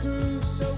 grew so